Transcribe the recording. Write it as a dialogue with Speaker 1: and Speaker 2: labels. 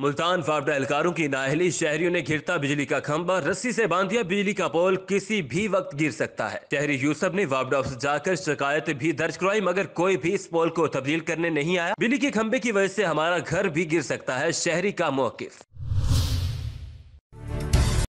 Speaker 1: मुल्तान वापडा एहलकारों की नाहली शहरियों ने घिरता बिजली का खंभा रस्सी से बाँध दिया, बिजली का पोल किसी भी वक्त गिर सकता है। शहरी यूसफ ने वापडा ऑफ़िस जाकर शिकायत भी दर्ज करवाई, मगर कोई भी इस पोल को तब्दील करने नहीं आया। बिजली के खंभे की वजह से हमारा घर भी गिर सकता है, शहरी का मौकफ।